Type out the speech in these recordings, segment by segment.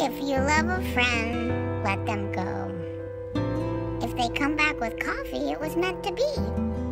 If you love a friend, let them go. If they come back with coffee, it was meant to be.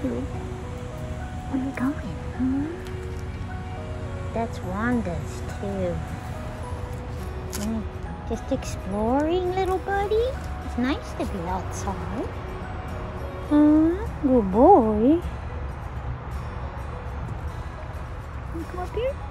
Where are you going, huh? That's Wanda's too. Mm, just exploring, little buddy. It's nice to be outside. Huh? Good boy. You come up here?